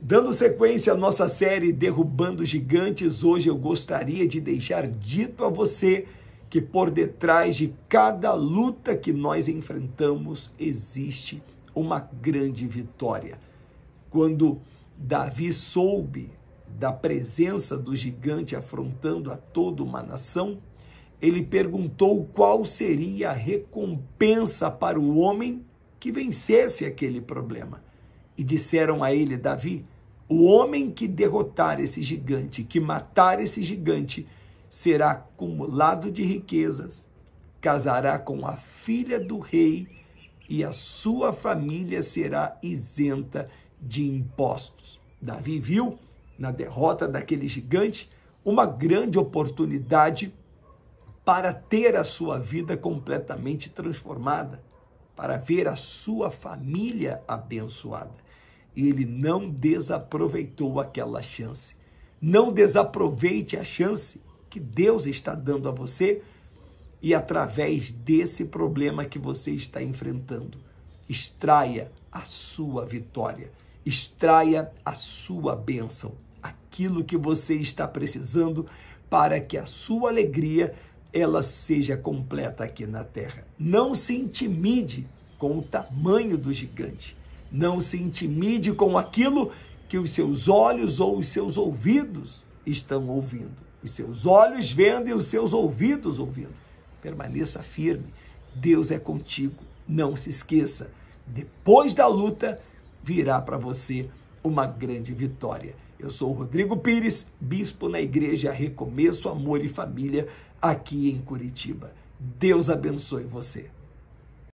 Dando sequência à nossa série Derrubando Gigantes, hoje eu gostaria de deixar dito a você que por detrás de cada luta que nós enfrentamos existe uma grande vitória. Quando Davi soube da presença do gigante afrontando a toda uma nação, ele perguntou qual seria a recompensa para o homem que vencesse aquele problema. E disseram a ele, Davi, o homem que derrotar esse gigante, que matar esse gigante, será acumulado de riquezas, casará com a filha do rei e a sua família será isenta de impostos. Davi viu na derrota daquele gigante uma grande oportunidade para ter a sua vida completamente transformada, para ver a sua família abençoada. Ele não desaproveitou aquela chance. Não desaproveite a chance que Deus está dando a você e através desse problema que você está enfrentando, extraia a sua vitória, extraia a sua bênção, aquilo que você está precisando para que a sua alegria ela seja completa aqui na terra. Não se intimide com o tamanho do gigante. Não se intimide com aquilo que os seus olhos ou os seus ouvidos estão ouvindo. Os seus olhos vendo e os seus ouvidos ouvindo. Permaneça firme. Deus é contigo. Não se esqueça. Depois da luta, virá para você uma grande vitória. Eu sou Rodrigo Pires, bispo na Igreja Recomeço, Amor e Família, aqui em Curitiba. Deus abençoe você.